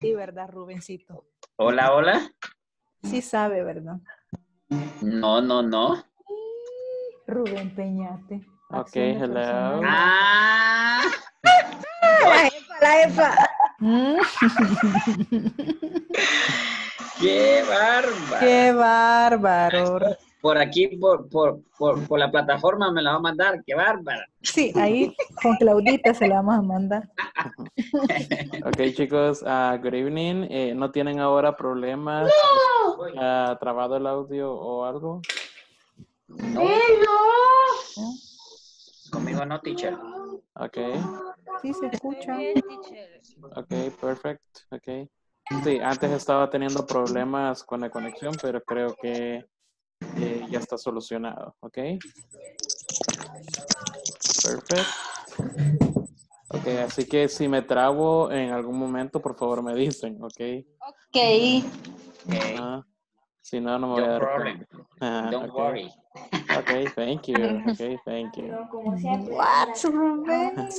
Sí, ¿verdad, Rubencito? Hola, hola. Sí sabe, ¿verdad? No, no, no. Rubén Peñate. Ok, hello. personal. Ah, La jefa, la jefa. Qué bárbaro. Qué bárbaro. Por aquí, por, por, por, por la plataforma me la va a mandar. Qué bárbara. Sí, ahí con Claudita se la vamos a mandar. Ok, chicos, ah, good evening. Eh, ¿No tienen ahora problemas? Ah, ¿Trabado el audio o algo? No. Conmigo no, teacher. Ok, Sí, se escucha. ok, perfect. Ok. Sí, antes estaba teniendo problemas con la conexión, pero creo que eh, ya está solucionado. Ok. Perfect. Ok, así que si me trabo en algún momento, por favor me dicen, ok. Ok. Okay. Ah, si no, no me voy a dar worry. cuenta. Ah, Don't ok. worry. Okay, thank you. Okay, thank you. What, Rubén?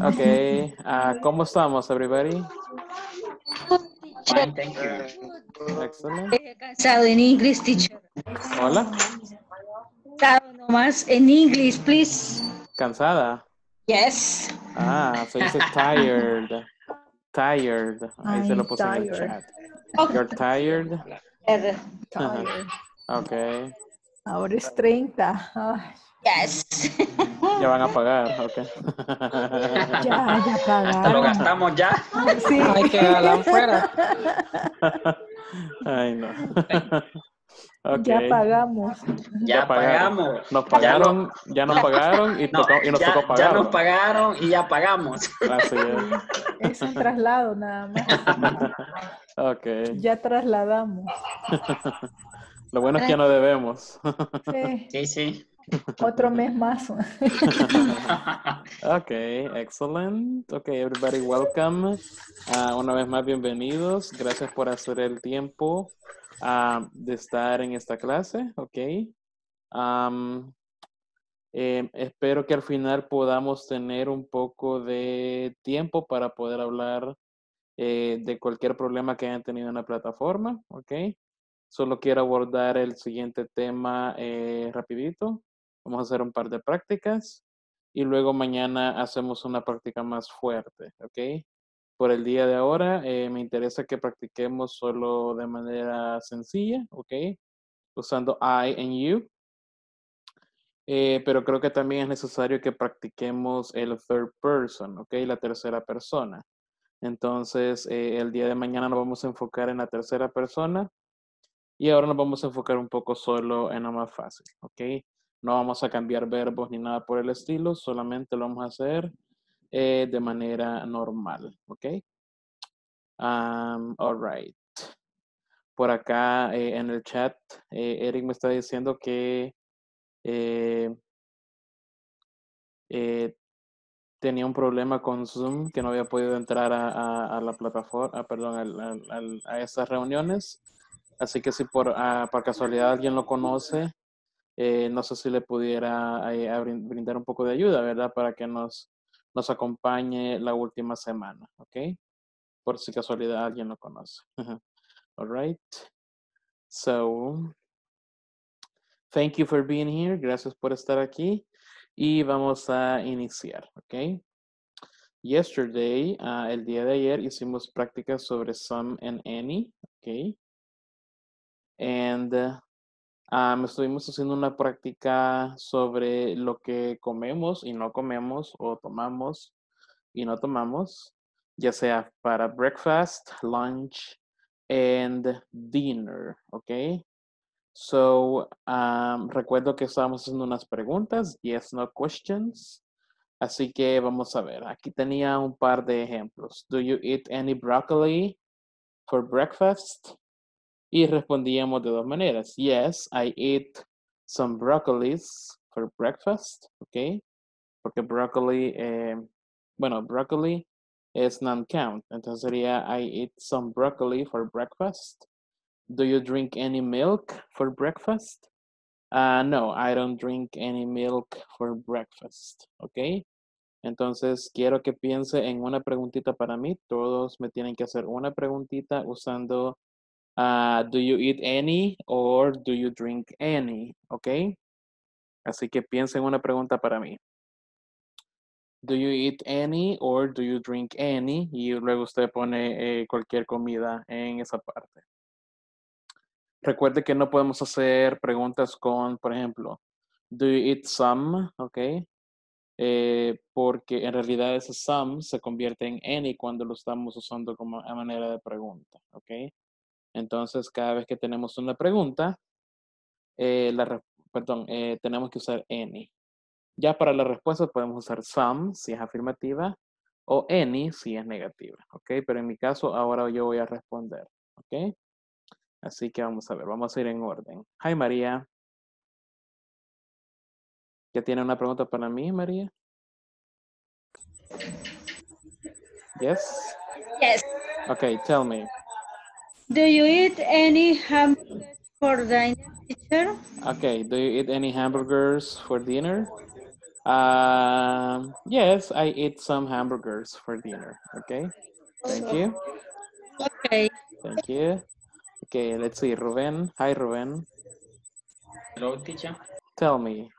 Okay, ah, ¿cómo estamos, everybody? Fine, thank you. Excellent. Cansado en inglés, teacher. Hola, Cansado nomás en inglés, please. ¿cansada? Yes. Ah, se dice tired. Tired. Ahí se lo puse en el tired. chat. You're tired? Tired. Okay. Ahora es 30. Ay, Yes. Ya van a pagar, okay. ya, ya Lo pagaron. gastamos ya. Sí. Hay que jalar fuera. Ay, no. Ya Okay. pagamos. Ya, Ya pagamos. Nos Ya pagaron, ya nos pagaron y, No, tocó- y nos ya, tocó ya pagar. nos pagaron y ya pagamos. Así es. Es un traslado nada más. Okay. Ya trasladamos. Lo bueno es que ya no debemos. Sí, Sí, sí. Otro mes más. Okay, excellent. Okay, everybody, welcome. Ah, una vez más, bienvenidos. Gracias por hacer el tiempo ah, de estar en esta clase. Am, eh, espero que al final podamos tener un poco de tiempo para poder hablar eh, de cualquier problema que hayan tenido en la plataforma. Okay. Solo quiero abordar el siguiente tema eh, rapidito. Vamos a hacer un par de prácticas y luego mañana hacemos una práctica más fuerte, ¿ok? Por el día de ahora eh, me interesa que practiquemos solo de manera sencilla, ¿ok? Usando I and you. Eh, pero creo que también es necesario que practiquemos el third person, ¿ok? La tercera persona. Entonces, eh, el día de mañana nos vamos a enfocar en la tercera persona y ahora nos vamos a enfocar un poco solo en lo más fácil, ¿ok? No vamos a cambiar verbos ni nada por el estilo, solamente lo vamos a hacer eh, de manera normal, ¿ok? Um, all right. Por acá eh, en el chat, eh, Eric me está diciendo que tenía un problema con Zoom, que no había podido entrar a, a- a la plataforma, ah, perdón, al- al- a esas reuniones. Así que si por, ah, por casualidad alguien lo conoce, eh, no sé si le pudiera eh, brindar un poco de ayuda, ¿verdad? Para que nos, nos acompañe la última semana, ¿ok? Por si casualidad alguien lo conoce. All right. So, thank you for being here. Gracias por estar aquí. Y vamos a iniciar, ¿ok? Yesterday, ah, el día de ayer, hicimos prácticas sobre some and any, ¿ok? And uh, um, estuvimos haciendo una práctica sobre lo que comemos y no comemos o tomamos y no tomamos, ya sea para breakfast, lunch, and dinner, ¿ok? So, um, recuerdo que estábamos haciendo unas preguntas, yes, no questions. Así que vamos a ver, aquí tenía un par de ejemplos. Do you eat any broccoli for breakfast? Y respondíamos de dos maneras. Yes, I eat some broccolis for breakfast. ¿Ok? Porque broccoli, eh, bueno, broccoli es non-count. Entonces sería I eat some broccoli for breakfast. Do you drink any milk for breakfast? Uh, no, I don't drink any milk for breakfast. ¿Ok? Entonces, quiero que piense en una preguntita para mí. Todos me tienen que hacer una preguntita usando ah, do you eat any or do you drink any, ¿ok? Así que piensen en una pregunta para mí. Do you eat any or do you drink any? Y luego usted pone eh, cualquier comida en esa parte. Recuerde que no podemos hacer preguntas con, por ejemplo, do you eat some? ¿Ok? Eh, porque en realidad ese some se convierte en any cuando lo estamos usando como a manera de pregunta. ¿Ok? Entonces, cada vez que tenemos una pregunta, eh, la, perdón, eh, tenemos que usar any. Ya para la respuesta podemos usar some si es afirmativa o any si es negativa, ¿ok? Pero en mi caso ahora yo voy a responder, ¿ok? Así que vamos a ver, vamos a ir en orden. Hi María. ¿Ya tiene una pregunta para mí, María? Yes? Yes. Okay, tell me. Do you eat any hamburgers for dinner, teacher? Okay, do you eat any hamburgers for dinner? Um, yes, I eat some hamburgers for dinner. Okay, thank you. Okay. Thank you. Okay, let's see. Ruben. Hi, Ruben. Hello, teacher. Tell me.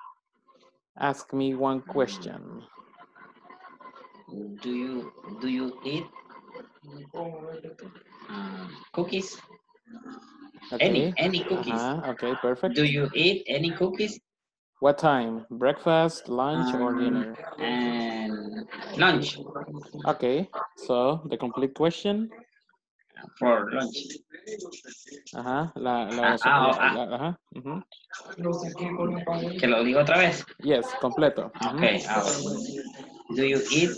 Ask me one question. Do you do you eat cookies? Any Okay. any cookies? Uh-huh. Okay, perfect. Do you eat any cookies? What time? Breakfast, lunch, or Um, dinner? And lunch Okay, so the complete question. for lunch. Ajá, la, la, Ah, ah, la- ah. la- ajá, ujú. Que lo digo otra vez. Yes, completo. ujú. Okay. ah, do you eat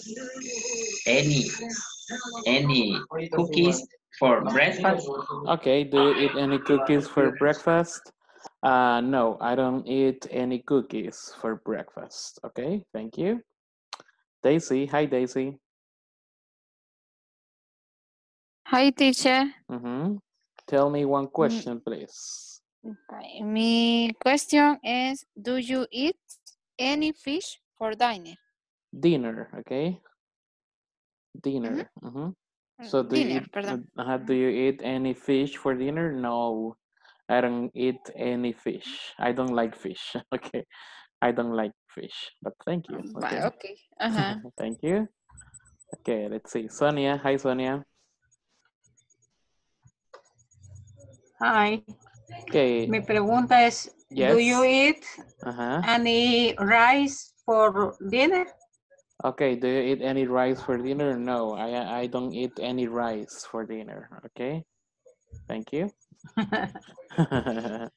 any any cookies for breakfast? Okay, do you eat any cookies for breakfast? Uh, no, I don't eat any cookies for breakfast. Okay, thank you. Daisy, hi Daisy. Hi, teacher. Mm -hmm. Tell me one question, please. Okay, My question is, do you eat any fish for dinner? Dinner, okay? Dinner. mhm. So do you dinner, eat, perdón. uh, uh, do you eat any fish for dinner? No, I don't eat any fish. I don't like fish. Okay, I don't like fish. But thank you. Va, Okay. okay. Ajá. Thank you. Okay, let's see. Sonia, hi Sonia. Hi, Okay. mi pregunta es, Yes. do you eat Uh-huh. any rice for dinner? Okay, do you eat any rice for dinner? No, I I don't eat any rice for dinner. Okay. Thank you.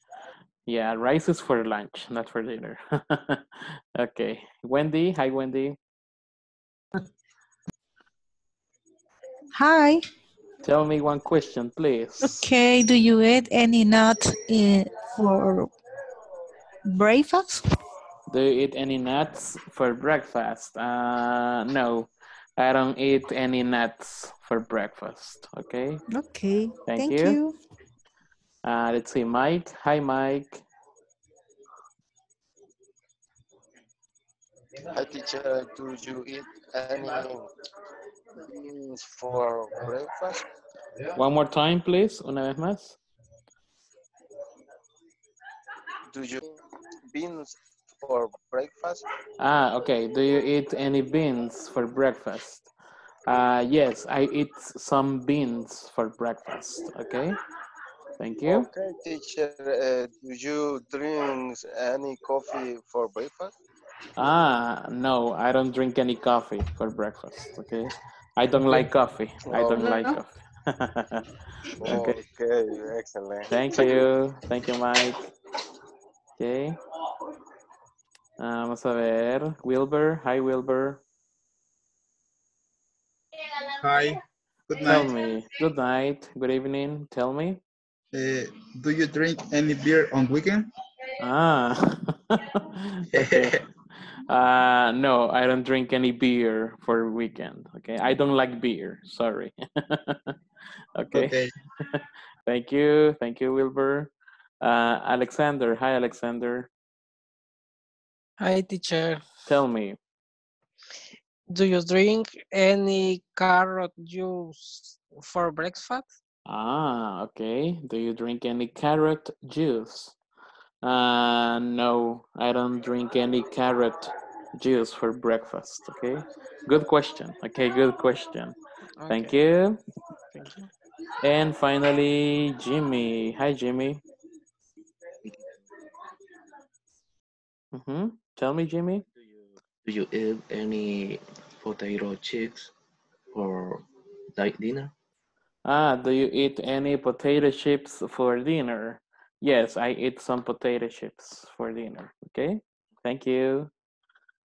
yeah, rice is for lunch, not for dinner. okay. Wendy, hi Wendy. Hi. Tell me one question, please. Okay. Do you eat any nuts eh, for breakfast? Do you eat any nuts for breakfast? Uh, no, I don't eat any nuts for breakfast. Okay. Okay. Thank Thank, you. you. Uh, let's see, Mike. Hi, Mike. Hi teacher, do you eat any beans for breakfast? One more time, please. Una vez más. Do you beans for breakfast? Ah, okay. Do you eat any beans for breakfast? Uh, yes, I eat some beans for breakfast. Okay. Thank you. Okay, teacher, uh, do you drink any coffee for breakfast? Ah, no, I don't drink any coffee for breakfast. Okay. I don't like coffee. I don't Oh. like coffee. okay. Okay, excellent. Thank you. Thank you, Mike. Okay. Ah, vamos a ver. Wilbur. Hi, Wilbur. Hi, good night. Tell me. Good night. Good evening. Tell me. Uh, do you drink any beer on weekend? Ah. okay. Uh, no, I don't drink any beer for weekend. Okay. I don't like beer. Sorry. okay. Okay. Thank you. Thank you, Wilbur. Uh, Alexander. Hi, Alexander. Hi, teacher. Tell me. Do you drink any carrot juice for breakfast? Ah, okay. Do you drink any carrot juice? Uh, no, I don't drink any carrot juice for breakfast. Okay, good question. Okay, good question. Thank you. Thank you. And finally, Jimmy. Hi, Jimmy. Mm-hmm. Tell me, Jimmy. Do you eat any potato chips for like dinner? Ah, do you eat any potato chips for dinner? Yes, I eat some potato chips for dinner. Okay, thank you.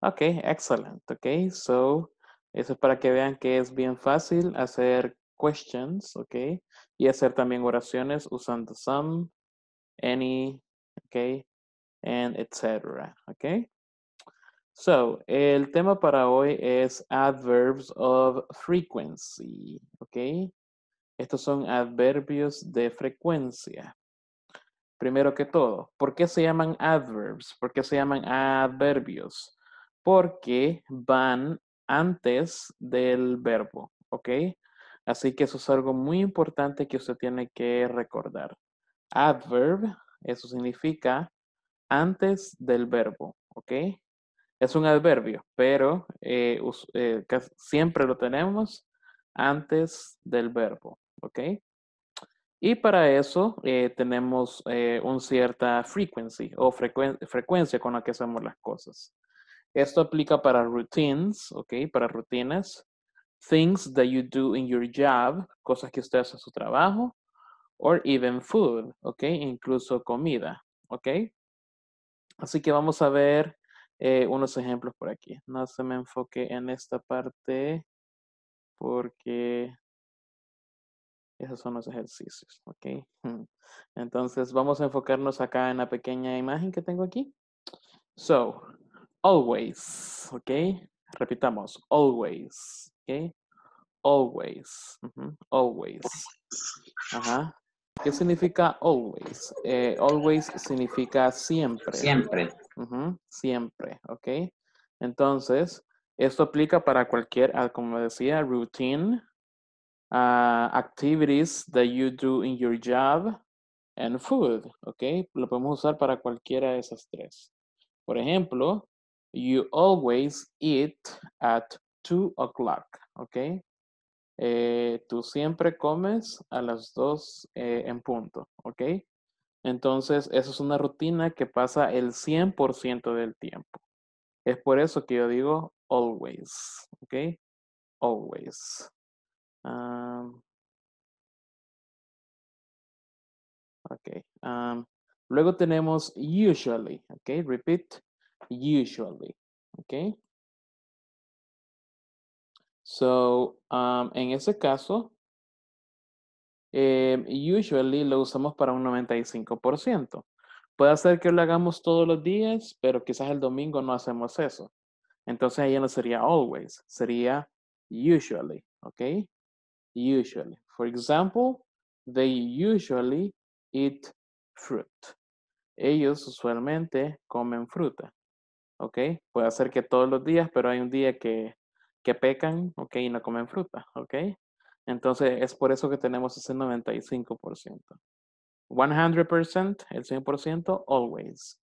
Okay, excellent. Okay, so eso es para que vean que es bien fácil hacer questions, okay, y hacer también oraciones usando some, any, okay, and etc. Okay. So, el tema para hoy es adverbs of frequency, okay. Estos son adverbios de frecuencia. Primero que todo, ¿por qué se llaman adverbs? ¿Por qué se llaman adverbios? Porque van antes del verbo, ¿ok? Así que eso es algo muy importante que usted tiene que recordar. Adverb, eso significa antes del verbo, ¿ok? Es un adverbio, pero eh, eh, siempre lo tenemos antes del verbo, ¿ok? Y para eso eh, tenemos una cierta frequency o frecuen- frecuencia con la que hacemos las cosas. Esto aplica para routines, ¿ok? Para rutinas. Things that you do in your job, cosas que usted hace en su trabajo. Or even food, ¿ok? Incluso comida, ¿ok? Así que vamos a ver eh, unos ejemplos por aquí. No se me enfoque en esta parte porque esos son los ejercicios, ¿ok? Entonces vamos a enfocarnos acá en la pequeña imagen que tengo aquí. So, always, ¿ok? Repitamos, always, ¿ok? Always, always. Ajá. ¿Qué significa always? Eh, always significa siempre. Siempre. Siempre, ¿ok? Entonces, esto aplica para cualquier, ah, como decía, routine, ah, activities that you do in your job, and food, ¿ok? Lo podemos usar para cualquiera de esas tres. Por ejemplo, you always eat at 2 o'clock, ¿ok? Eh, tú siempre comes a las 2 eh, en punto, ¿ok? Entonces, eso es una rutina que pasa el 100% del tiempo. Es por eso que yo digo always, ¿ok? Always. Um, ok. um, luego tenemos usually, ¿ok? Repeat, usually, ¿ok? So, um, en ese caso, eh, usually lo usamos para un 95%. Puede ser que lo hagamos todos los días, pero quizás el domingo no hacemos eso. Entonces ahí no sería always, sería usually, ¿ok? Usually. For example, they usually eat fruit. Ellos usualmente comen fruta, ¿ok? Puede ser que todos los días, pero hay un día que, que pecan, ¿ok? Y no comen fruta, ¿ok? Entonces es por eso que tenemos ese 95%. 100%, el 100%, always.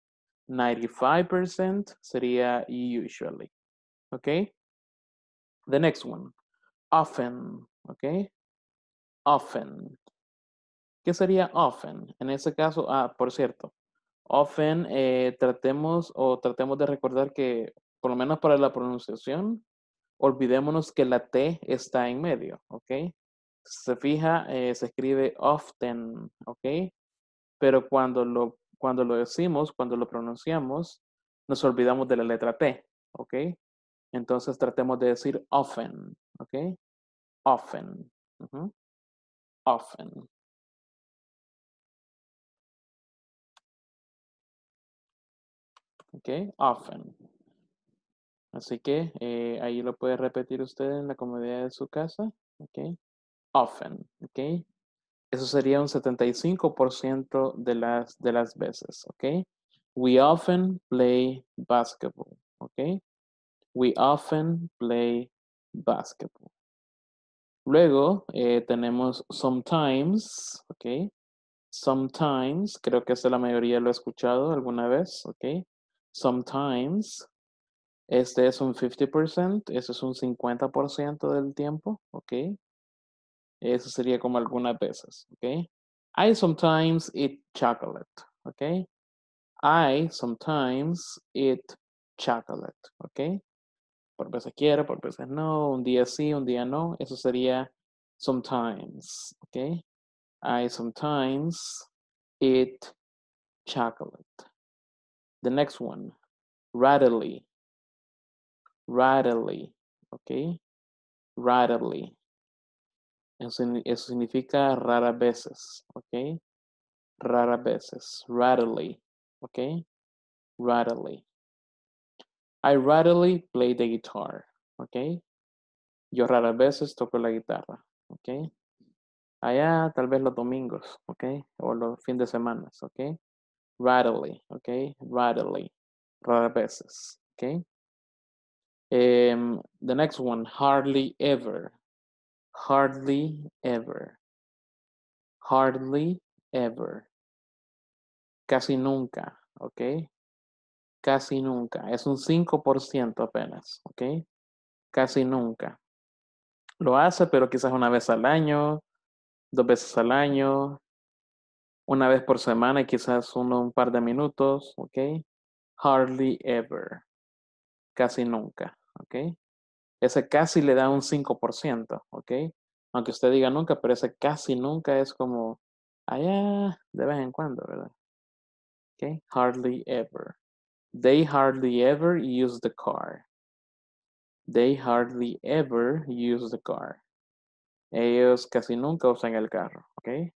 95% sería usually. Okay? The next one. Often. Okay? Often. ¿Qué sería often? En ese caso, ah, por cierto. Often eh, tratemos o tratemos de recordar que, por lo menos para la pronunciación, olvidémonos que la T está en medio. ¿Ok? Se fija, eh, se escribe often. ¿Ok? Pero cuando lo, cuando lo decimos, cuando lo pronunciamos, nos olvidamos de la letra T, ¿ok? Entonces tratemos de decir often, ¿ok? Often. Often. ¿Ok? Often. Así que eh, ahí lo puede repetir usted en la comodidad de su casa, ¿ok? Often, ¿ok? Eso sería un 75% de las, de las veces, ¿ok? We often play basketball, ¿ok? We often play basketball. Luego eh, tenemos sometimes, ¿ok? Sometimes, creo que esa la mayoría lo ha escuchado alguna vez, ¿ok? Sometimes, este es un 50%, eso es un 50% del tiempo, ¿ok? Eso sería como algunas veces, ¿ok? I sometimes eat chocolate, ¿ok? I sometimes eat chocolate, ¿ok? Por veces quiero, por veces no, un día sí, un día no, eso sería sometimes, ¿ok? I sometimes eat chocolate. The next one, readily, readily, ¿ok? Readily. Eso, signi- eso significa raras veces, ¿ok? Raras veces, readily, ¿ok? Readily. I readily play the guitar, ¿ok? Yo raras veces toco la guitarra, ¿ok? Allá tal vez los domingos, ¿ok? O los fines de semana, ¿ok? Readily, ¿ok? Readily, raras veces, ¿ok? Em, the next one, hardly ever, hardly ever, hardly ever, casi nunca, ¿ok? Casi nunca, es un 5% apenas, ¿ok? Casi nunca. Lo hace, pero quizás una vez al año, dos veces al año, una vez por semana y quizás uno un par de minutos, ¿ok? Hardly ever, casi nunca, ¿ok? Ese casi le da un 5%, ¿ok? Aunque usted diga nunca, pero ese casi nunca es como allá de vez en cuando, ¿verdad? ¿Ok? Hardly ever. They hardly ever use the car. They hardly ever use the car. Ellos casi nunca usan el carro, ¿ok?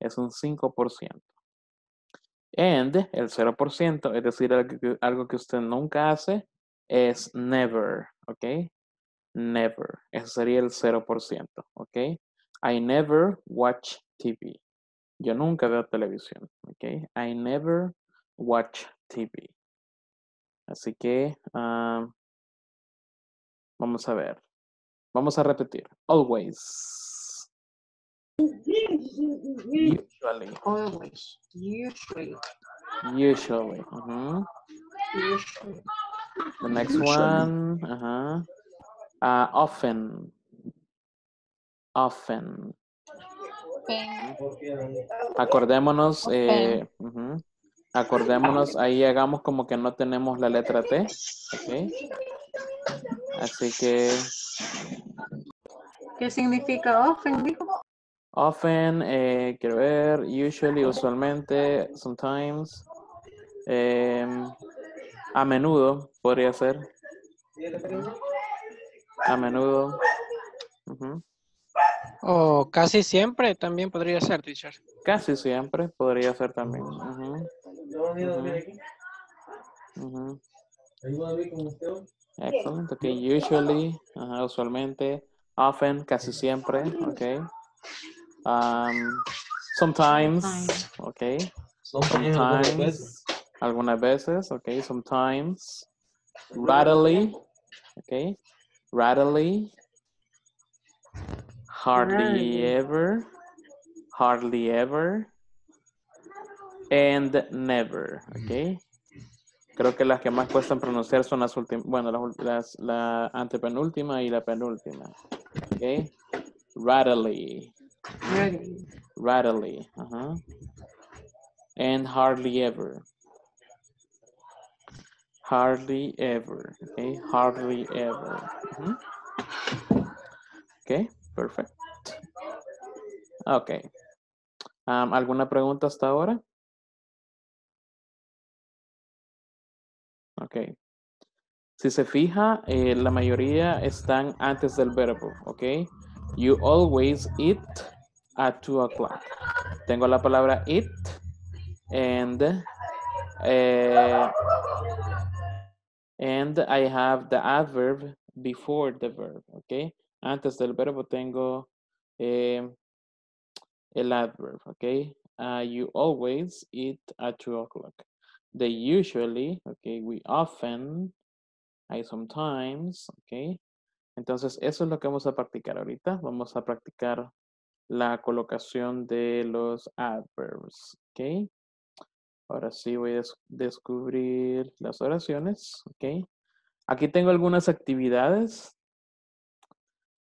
Es un 5%. And el 0%, es decir, algo que, usted nunca hace, es never, ¿ok? Never. Eso sería el 0%, ¿ok? I never watch TV. Yo nunca veo televisión, ¿ok? I never watch TV. Así que ah, vamos a ver. Vamos a repetir. Always. Usually. Always. Usually. Usually. Usually. The next one. ajá. Ah, often. Often. Acordémonos, eh, ujú. acordémonos, ahí hagamos como que no tenemos la letra T, ¿ok? Así que ¿Qué significa often, dijo? often, eh, quiero ver, usually, usualmente, sometimes, em, a menudo podría ser, a menudo, ujú. O casi siempre también podría ser, teacher. casi siempre podría ser también. ujú, ujú. Excellent, ok, usually, usualmente, often, casi siempre, ok. Um, sometimes, ok. Sometimes, algunas veces, ok. Sometimes, readily, ok. Readily, hardly ever, hardly ever, and never, ok. Creo que las que más cuestan pronunciar son las últimas, bueno, las, las- la antepenúltima y la penúltima. Ok. Readily. Readily. Readily. ajá. And hardly ever. Hardly ever. Okay. Hardly ever. Ujú. Ok, perfect. Ok. Um, ¿Alguna pregunta hasta ahora? Ok. Si se fija, eh, la mayoría están antes del verbo, ¿ok? You always eat at 2 o'clock. Tengo la palabra eat and eh, and I have the adverb before the verb, ¿ok? Antes del verbo tengo eh, el adverb, ¿ok? Uh, you always eat at 2 o'clock. They usually, okay, we often, I sometimes, ok. Entonces, eso es lo que vamos a practicar ahorita. Vamos a practicar la colocación de los adverbs, ok. Ahora sí voy a des- descubrir las oraciones, ok. Aquí tengo algunas actividades.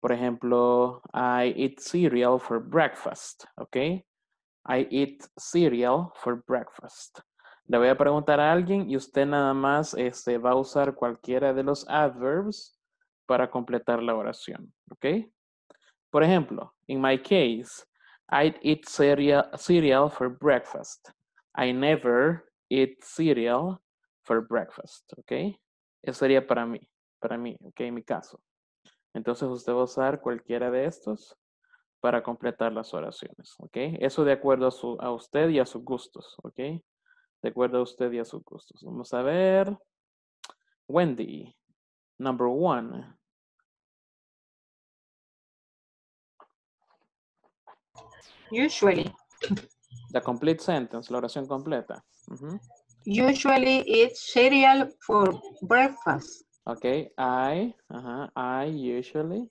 Por ejemplo, I eat cereal for breakfast, ok. I eat cereal for breakfast. Le voy a preguntar a alguien y usted nada más este, va a usar cualquiera de los adverbs para completar la oración, ¿ok? Por ejemplo, in my case, I eat cereal for breakfast. I never eat cereal for breakfast, ¿ok? Eso sería para mí, para mí, ¿ok? En mi caso. Entonces usted va a usar cualquiera de estos para completar las oraciones, ¿ok? Eso de acuerdo a, su, a usted y a sus gustos, ¿ok? De acuerdo a usted y a sus gustos. Vamos a ver. Wendy, number one. Usually. The complete sentence, la oración completa. Usually eat cereal for breakfast. Ok, I, I usually.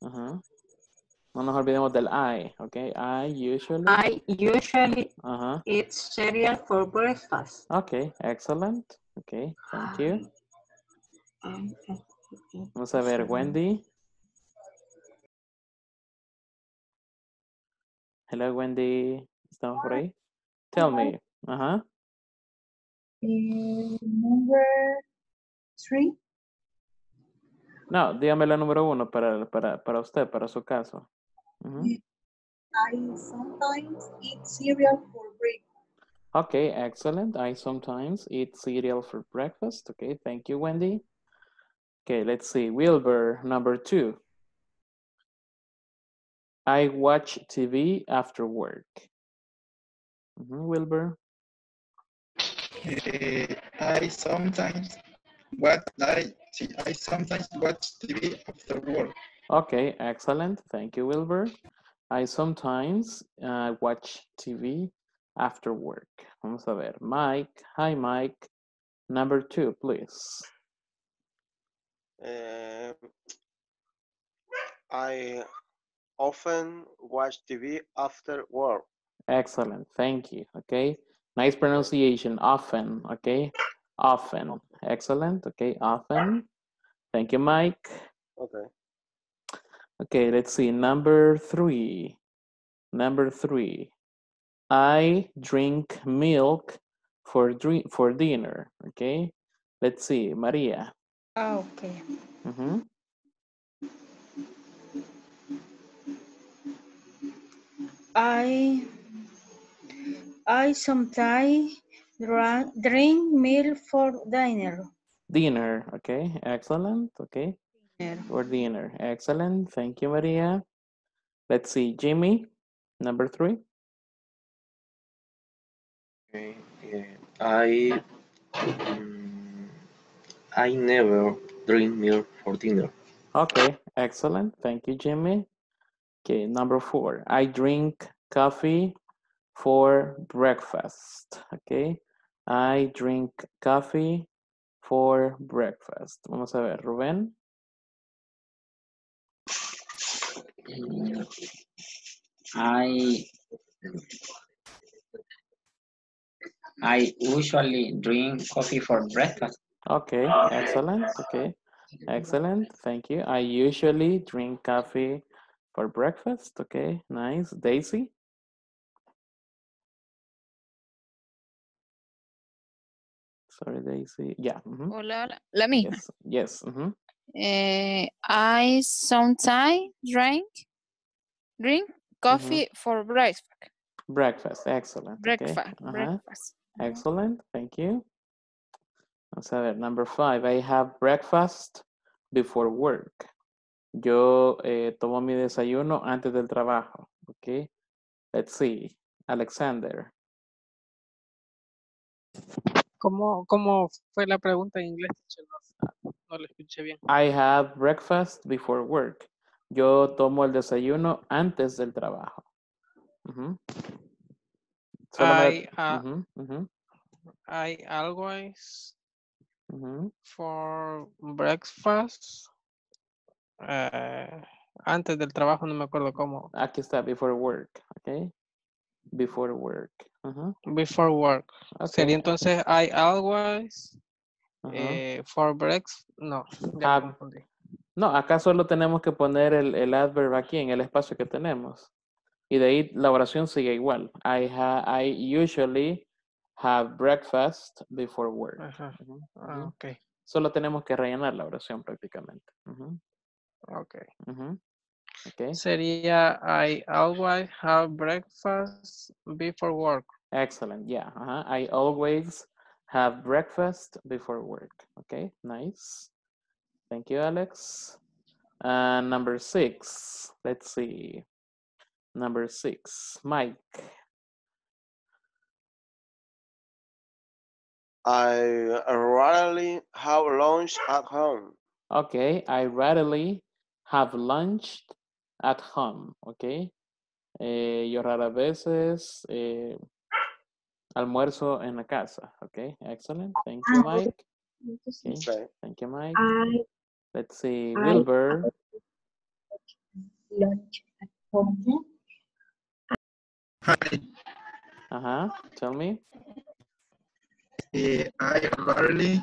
Ajá. No nos olvidemos del I, ok? I usually. I usually eat cereal for breakfast. Ok, excellent. Ok, thank you. Vamos a ver, Wendy. Hello, Wendy. ¿Estamos por ahí? Tell me. Ajá. Eh, number three. No, dígame la número uno para, para, para usted, para su caso. Ujú. I sometimes eat cereal for breakfast. Okay, excellent. I sometimes eat cereal for breakfast. Okay, thank you, Wendy. Okay, let's see. Wilbur, number two. I watch TV after work. Mhm, Wilbur. Eh, I sometimes what I see, I sometimes watch TV after work. Okay, excellent. Thank you, Wilbur. I sometimes uh, watch TV after work. Vamos a ver. Mike. Hi, Mike. Number two, please. Um, I often watch TV after work. Excellent. Thank you. Okay. Nice pronunciation. Often. Okay. Often. Excellent. Okay. Often. Thank you, Mike. Okay. Okay. Let's see. Number three. Number three. I drink milk for drink for dinner. Okay. Let's see. Maria. Ah, okay. Mhm. I I sometimes drink milk for dinner. Dinner. Okay. Excellent. Okay. Dinner. For dinner. Excellent. Thank you, Maria. Let's see. Jimmy. Number three. Okay, yeah. I mm, I never drink milk for dinner. Okay, excellent. Thank you, Jimmy. Okay, number four. I drink coffee for breakfast. Okay, I drink coffee for breakfast. Vamos a ver, Rubén. I I usually drink coffee for breakfast. Okay, excellent. Okay, excellent. Thank you. I usually drink coffee for breakfast. Okay, nice. Daisy. Sorry, Daisy. Yeah. Hola, hola. La misma. Yes. Yes. Eh, I sometimes drink drink coffee for breakfast. Breakfast. Excellent. okay, Breakfast. Excellent, thank you. Vamos a ver, number five, I have breakfast before work. Yo eh, tomo mi desayuno antes del trabajo, ok. Let's see, Alexander. ¿Cómo, ¿Cómo fue la pregunta en inglés? No, no lo escuché bien. I have breakfast before work. Yo tomo el desayuno antes del trabajo. Solo me- I, uh, ujú, ujú, I always for breakfast. Eh, antes del trabajo no me acuerdo cómo. Aquí está, before work, ok. Before work. Before work. Ok. Sería entonces I always eh, for breakfast. No, ya Ah, me confundí. No, acá solo tenemos que poner el, el adverb aquí en el espacio que tenemos. Y de ahí la oración sigue igual. I, ha, I usually have breakfast before work. Ajá. Ah, ujú. ok, Solo tenemos que rellenar la oración prácticamente. Ujú, ok. ujú. Ok, Sería I always have breakfast before work. Excellent. Yeah. ajá. I always have breakfast before work. Okay, nice. Thank you, Alex. Uh, number six. Let's see. Number six, Mike. I rarely have lunch at home. Okay, I rarely have lunch at home. Okay. Eh, yo raras veces eh, almuerzo en la casa. Okay, excellent. Thank you, Mike. Okay, Okay. thank you, Mike. I Let's see, I- Wilbur. lunch at home. Hi, Uh-huh. Tell me. eh, I rarely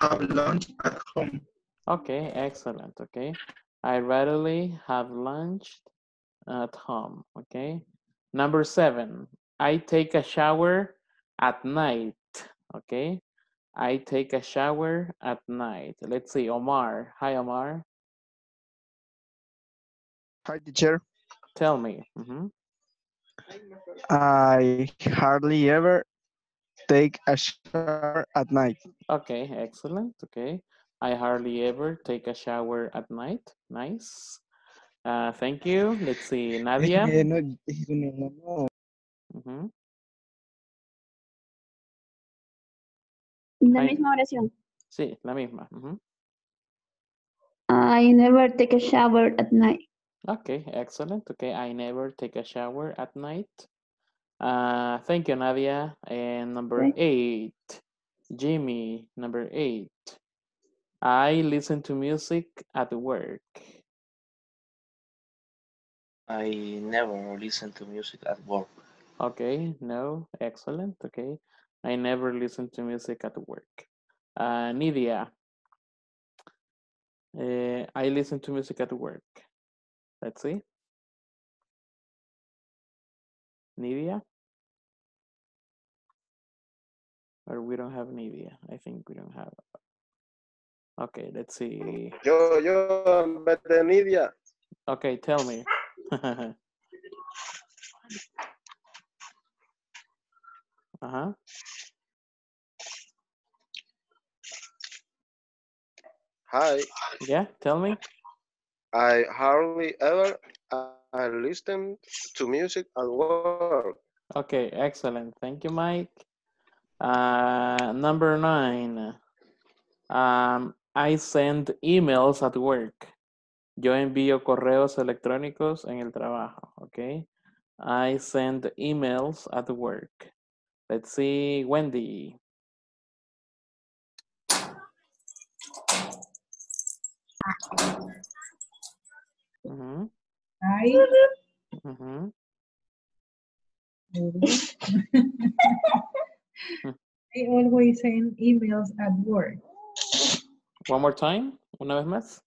have lunch at home. Okay, excellent. Okay. I rarely have lunch at home. Okay. Number seven, I take a shower at night. Okay. I take a shower at night. Let's see, Omar. Hi, Omar. Hi, teacher. Tell me. Mhm. I hardly ever take a shower at night. Okay, excellent. Okay. I hardly ever take a shower at night. Nice. Uh, thank you. Let's see, Nadia. Eh. Mhm. La Hi. misma oración. Sí, la misma. Ujú. I never take a shower at night. Okay, excellent. Okay, I never take a shower at night. Uh, thank you, Nadia. And number Okay. eight, Jimmy, number eight. I listen to music at work. I never listen to music at work. Okay, no, excellent. Okay, I never listen to music at work. Uh, Nidia, eh, I listen to music at work. Let's see. Nidia? Or we don't have Nidia. I think we don't have. Okay, let's see. Yo, yo, en vez de Nidia, Okay, tell me. uh-huh. hi, Yeah, tell me. I hardly ever uh, I listen to music at work. Okay, excellent. Thank you, Mike. Uh, number nine. Um, I send emails at work. Yo envío correos electrónicos en el trabajo. Okay. I send emails at work. Let's see, Wendy. Mhm, I mhm. I always send emails at work. One more time. Una vez más.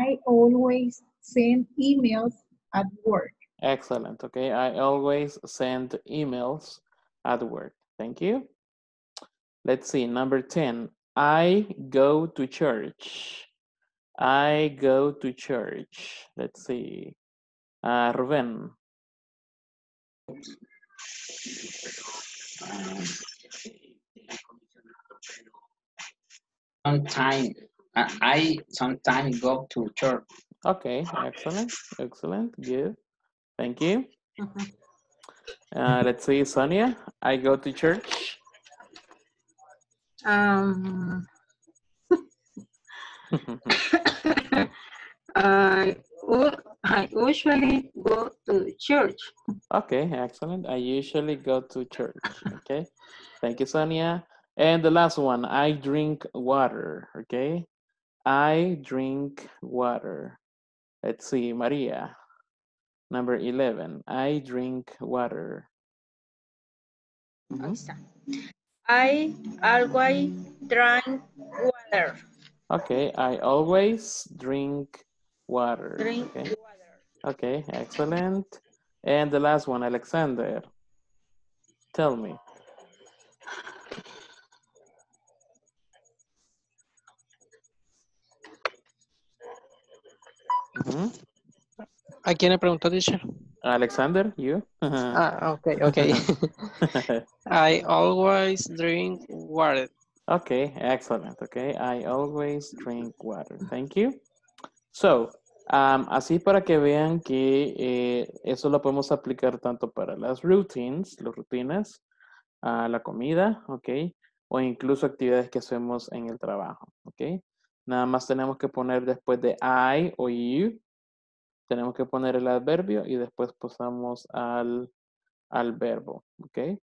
I always send emails at work. Excellent. Okay. I always send emails at work. Thank you. Let's see. Number 10. I go to church. I go to church. Let's see. Uh, Ruben. Sometime, I, I sometimes go to church. Okay. Excellent. Excellent. Good. Thank you. Uh, let's see. Sonia. I go to church. Um, I, I usually go to church. Okay, excellent. I usually go to church. Okay, thank you, Sonia. And the last one, I drink water, okay? I drink water. Let's see, Maria. Number 11, I drink water. Ahí está. I always drink water. Okay, I always drink water. Drink okay. Okay, excellent. And the last one, Alexander. Tell me. Ujú. ¿A quién le preguntó, teacher? Alexander, you? Ah, okay, okay. I always drink water. Okay, excellent. Okay, I always drink water. Thank you. So, um, así para que vean que eh, eso lo podemos aplicar tanto para las routines, las rutinas, a la comida, ok, o incluso actividades que hacemos en el trabajo, ok. Nada más tenemos que poner después de I o you, tenemos que poner el adverbio y después pasamos al, al verbo, ok.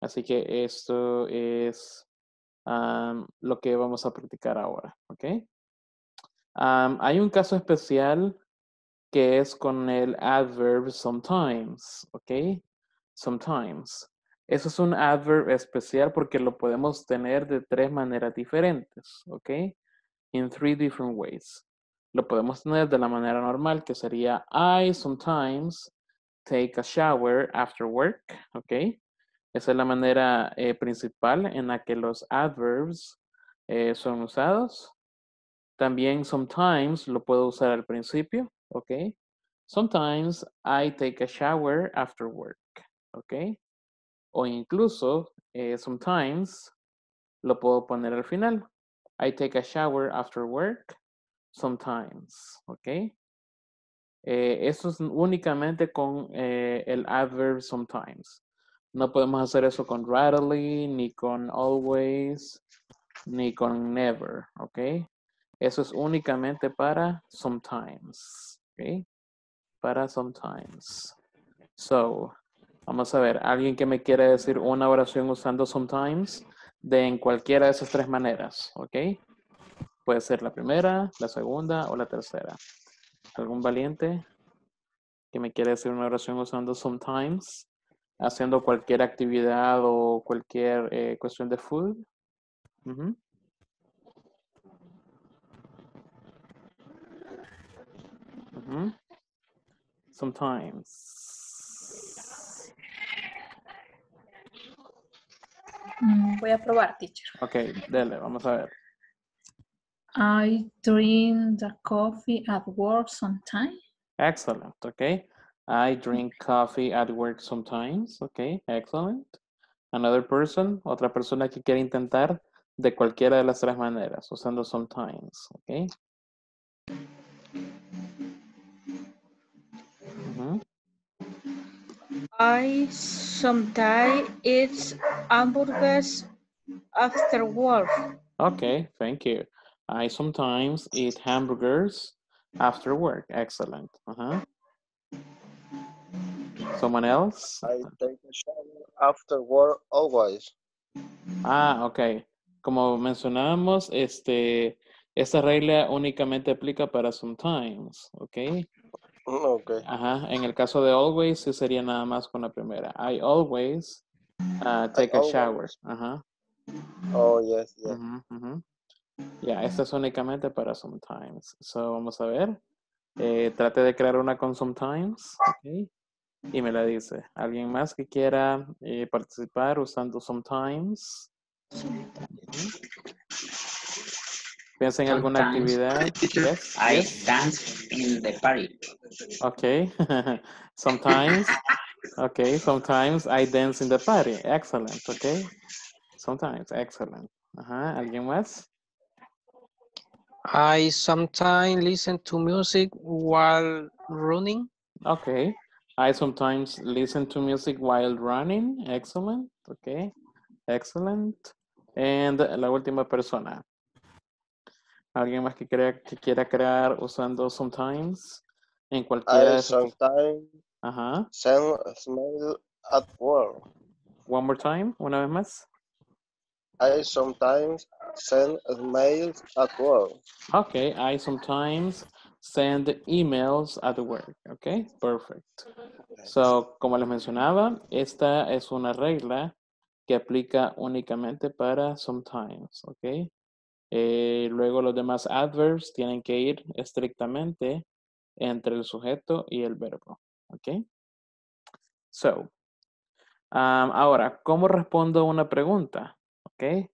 Así que esto es lo que vamos a practicar ahora, ¿ok? Hay un caso especial que es con el adverb sometimes, ¿ok? Sometimes. Eso es un adverb especial porque lo podemos tener de tres maneras diferentes, ¿ok? In three different ways. Lo podemos tener de la manera normal, que sería I sometimes take a shower after work, ¿ok? Esa es la manera eh, principal en la que los adverbs eh, son usados. También sometimes lo puedo usar al principio, ¿ok? Sometimes I take a shower after work, ¿ok? O incluso, eh, sometimes lo puedo poner al final. I take a shower after work, sometimes, ¿ok? Eh, eso es únicamente con eh, el adverb sometimes. No podemos hacer eso con readily, ni con always, ni con never, ¿ok? Eso es únicamente para sometimes, ¿ok? Para sometimes. So, vamos a ver, alguien que me quiere decir una oración usando sometimes de en cualquiera de esas tres maneras, ¿ok? Puede ser la primera, la segunda o la tercera. ¿Algún valiente que me quiere decir una oración usando sometimes? Haciendo cualquier actividad o cualquier eh, cuestión de food. Ujú. Ujú. Sometimes. Mm, Voy a probar, teacher. Ok, dele, vamos a ver. I drink the coffee at work sometimes. Excellent, okay. I drink coffee at work sometimes, okay, excellent. Another person, otra persona que quiere intentar de cualquiera de las tres maneras, usando sometimes, okay. Ujú. I sometimes eat hamburgers after work. Okay, thank you. I sometimes eat hamburgers after work. Excellent. Uh-huh. Someone else? I take a shower after work always. Ah, ok. Como mencionábamos, este, esta regla únicamente aplica para sometimes, ¿ok? Mm, Okay. Ajá. En el caso de always, sí sería nada más con la primera. I always uh, take a shower. Ajá. Oh, yes, yes. Ujú, ujú. Ya, esta es únicamente para sometimes. So, vamos a ver. Eh, trate de crear una con sometimes, ¿ok? Y me la dice. ¿Alguien más que quiera eh, participar usando sometimes? Piensa en alguna actividad. Yes, I yes. dance in the party. Okay. sometimes. Okay. Sometimes I dance in the party. Excellent. Okay. Sometimes. Excellent. Ajá. ¿Alguien más? I sometimes listen to music while running. Okay. I sometimes listen to music while running. Excellent. Okay. Excellent. And la última persona. ¿Alguien más que, crea, que quiera crear usando sometimes? En cualquiera de I esas. sometimes Ajá. send smile at work. One more time. Una vez más. I sometimes send mails at work. Okay, I sometimes send emails at work. Okay, perfect. So, como les mencionaba, esta es una regla que aplica únicamente para sometimes. Okay. Eh, luego los demás adverbs tienen que ir estrictamente entre el sujeto y el verbo. Okay. So, um, ahora, ¿cómo respondo a una pregunta? ¿Ok?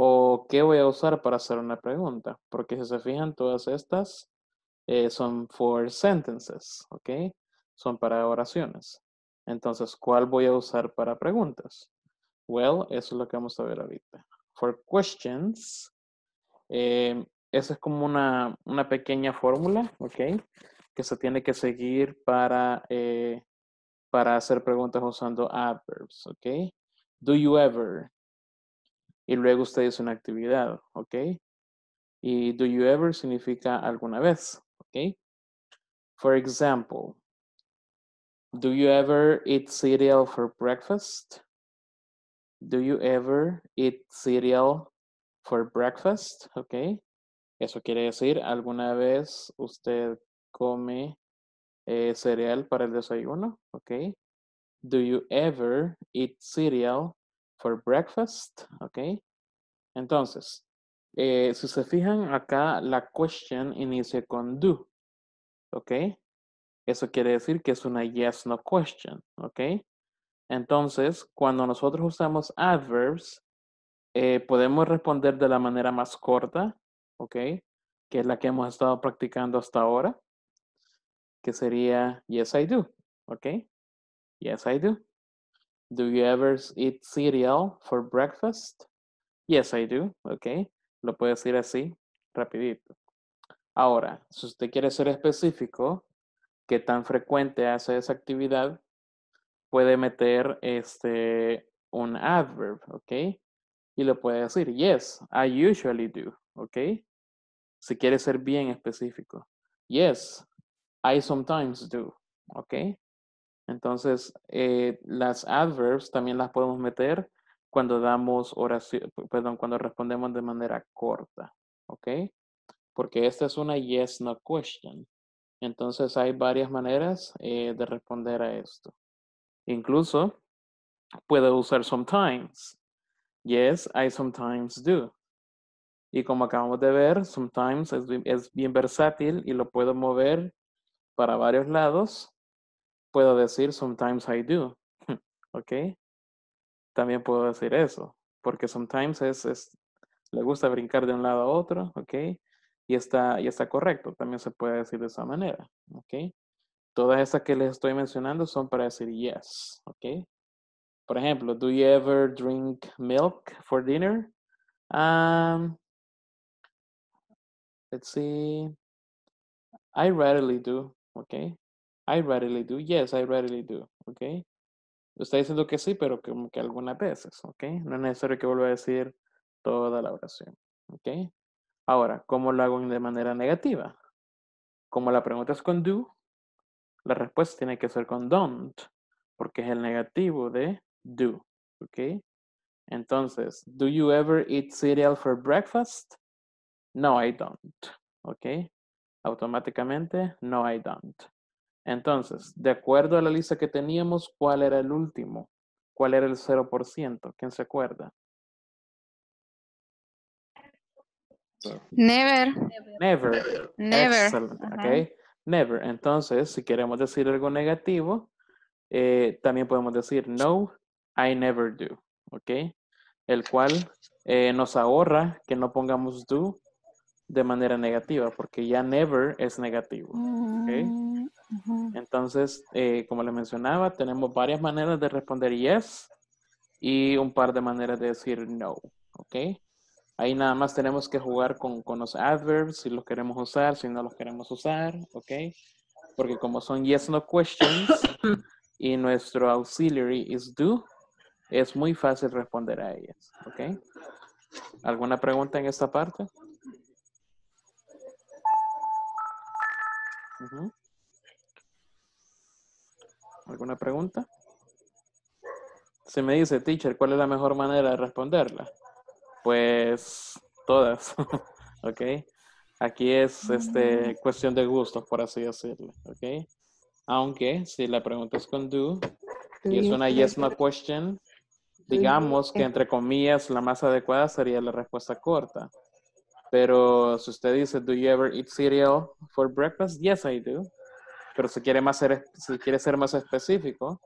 ¿O qué voy a usar para hacer una pregunta? Porque si se fijan, todas estas eh, son for sentences, ¿ok? Son para oraciones. Entonces, ¿cuál voy a usar para preguntas? Well, eso es lo que vamos a ver ahorita. For questions, eh, esa es como una, una pequeña fórmula, ¿ok? Que se tiene que seguir para, eh, para hacer preguntas usando adverbs, ¿ok? Do you ever? Y luego usted dice una actividad, ¿ok? Y do you ever significa alguna vez, ¿ok? For example, do you ever eat cereal for breakfast? Do you ever eat cereal for breakfast? ¿Ok? Eso quiere decir, ¿alguna vez usted come eh, cereal para el desayuno? ¿Ok? Do you ever eat cereal for breakfast? ¿Ok? Entonces, eh, si se fijan acá, la question inicia con do. ¿Ok? Eso quiere decir que es una yes, no question. ¿Ok? Entonces, cuando nosotros usamos adverbs, eh, podemos responder de la manera más corta, ¿ok? Que es la que hemos estado practicando hasta ahora, que sería yes, I do, ¿ok? Yes, I do. Do you ever eat cereal for breakfast? Yes, I do, ¿ok? Lo puede decir así, rapidito. Ahora, si usted quiere ser específico, qué tan frecuente hace esa actividad, puede meter este, un adverb, ¿ok? Y le puede decir, yes, I usually do, ¿ok? Si quiere ser bien específico. Yes, I sometimes do, ¿ok? Entonces, eh, las adverbs también las podemos meter cuando damos oración, perdón, cuando respondemos de manera corta, ¿ok? Porque esta es una yes, no question. Entonces, hay varias maneras eh, de responder a esto. Incluso puedo usar sometimes. Yes, I sometimes do. Y como acabamos de ver, sometimes es, es bien versátil y lo puedo mover para varios lados. Puedo decir sometimes I do. ¿Ok? También puedo decir eso. Porque sometimes es, le gusta brincar de un lado a otro. ¿Ok? Y está, y está correcto. También se puede decir de esa manera. ¿Ok? Todas estas que les estoy mencionando son para decir yes, ¿ok? Por ejemplo, do you ever drink milk for dinner? Um, let's see. I rarely do, ¿ok? I rarely do. Yes, I rarely do, ¿ok? Está diciendo que sí, pero como que algunas veces, ¿ok? No es necesario que vuelva a decir toda la oración, ¿ok? Ahora, ¿cómo lo hago de manera negativa? Como la pregunta es con do, la respuesta tiene que ser con don't, porque es el negativo de do. ¿Ok? Entonces, ¿do you ever eat cereal for breakfast? No, I don't. ¿Ok? Automáticamente, no, I don't. Entonces, de acuerdo a la lista que teníamos, ¿cuál era el último? ¿Cuál era el 0%? ¿Quién se acuerda? Never. Never. Never. Excellent. Okay. Never. Entonces, si queremos decir algo negativo, eh, también podemos decir no, I never do. ¿Ok? El cual eh, nos ahorra que no pongamos do de manera negativa, porque ya never es negativo. ¿Ok? Entonces, eh, como les mencionaba, tenemos varias maneras de responder yes y un par de maneras de decir no. ¿Ok? Ahí nada más tenemos que jugar con, con los adverbs, si los queremos usar, si no los queremos usar, ¿ok? Porque como son yes, no questions y nuestro auxiliary is do, es muy fácil responder a ellas, ¿ok? ¿Alguna pregunta en esta parte? ¿Alguna pregunta? Si me dice, teacher, ¿cuál es la mejor manera de responderla? Pues todas, ¿ok? Aquí es este, cuestión de gustos, por así decirlo, ¿ok? Aunque si la pregunta es con do y es una yes no question, digamos que entre comillas la más adecuada sería la respuesta corta. Pero si usted dice, do you ever eat cereal for breakfast? Yes, I do. Pero si quiere, más ser, si quiere ser más específico,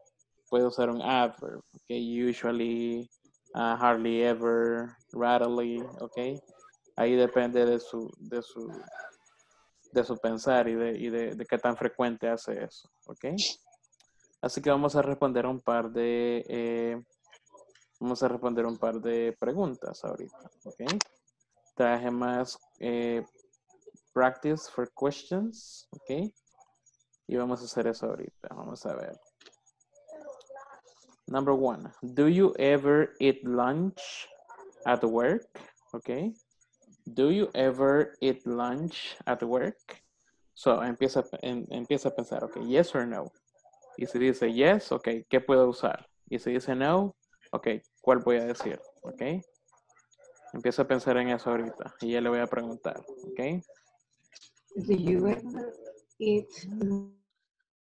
puede usar un adverb. Okay, usually, uh, hardly ever, rarely, okay. Ahí depende de su, de su, de su pensar y, de, y de, de qué tan frecuente hace eso, ok. Así que vamos a responder un par de, eh, vamos a responder un par de preguntas ahorita, ok. Traje más eh, practice for questions, ok. Y vamos a hacer eso ahorita, vamos a ver. Number one, do you ever eat lunch at work? Okay. Do you ever eat lunch at work? So, empieza, em, empieza a pensar, ok, yes or no. Y si dice yes, ok, ¿qué puedo usar? Y si dice no, ok, ¿cuál voy a decir? Ok. Empieza a pensar en eso ahorita y ya le voy a preguntar, ok. Do you ever eat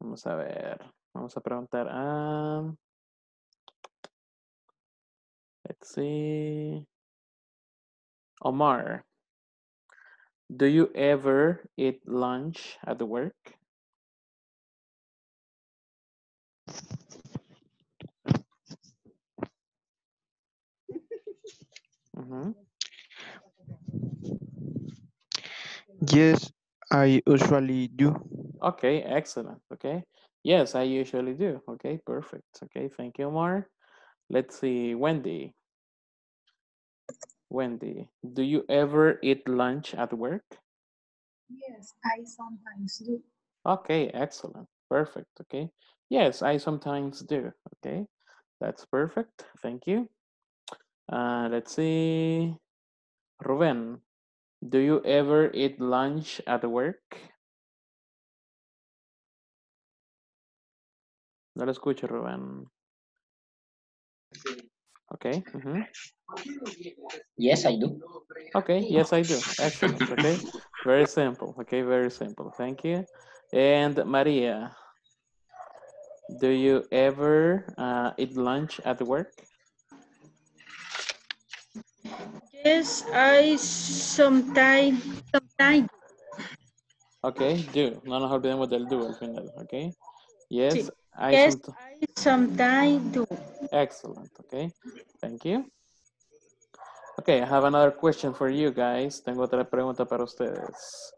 Vamos a ver, vamos a preguntar a... let's see. Omar, do you ever eat lunch at work? Yes, I usually do. Okay, excellent. Okay. Yes, I usually do. Okay, perfect. Okay, thank you, Omar. Let's see, Wendy. Wendy, do you ever eat lunch at work? Yes, I sometimes do. Okay, excellent. Perfect. Okay. Yes, I sometimes do. Okay. That's perfect. Thank you. Uh, let's see. Ruben, do you ever eat lunch at work? No lo escucho, Ruben. Okay. mhm. Yes, I do. Okay, yes, I do. Excellent. Okay, very simple. Okay, very simple. Thank you. And Maria, do you ever uh, eat lunch at work? Yes, I sometimes, sometimes, Okay, do. No nos olvidemos del do al final. Okay. Yes, Sí. I yes, I sometimes do. Excellent. Okay. Thank you. Okay, I have another question for you guys. Tengo otra pregunta para ustedes.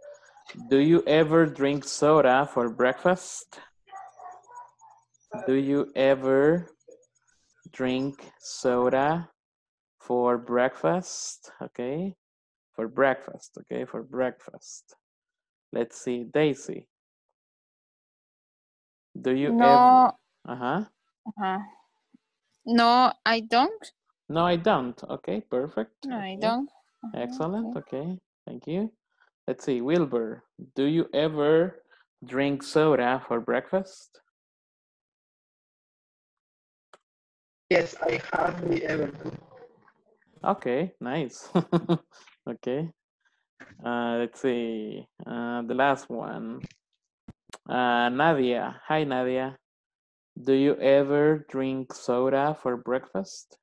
Do you ever drink soda for breakfast? Do you ever drink soda for breakfast? Okay. For breakfast. Okay. For breakfast. Let's see. Daisy. Do you ever? No, Uh-huh. uh-huh. No, I don't. No, I don't. Okay, perfect. No, I don't. Uh-huh, Excellent. okay. Okay, thank you. Let's see, Wilbur, do you ever drink soda for breakfast? Yes, I hardly ever do. Okay, nice. okay. Uh, let's see, uh, the last one. Uh, Nadia, hi Nadia. Do you ever drink soda for breakfast?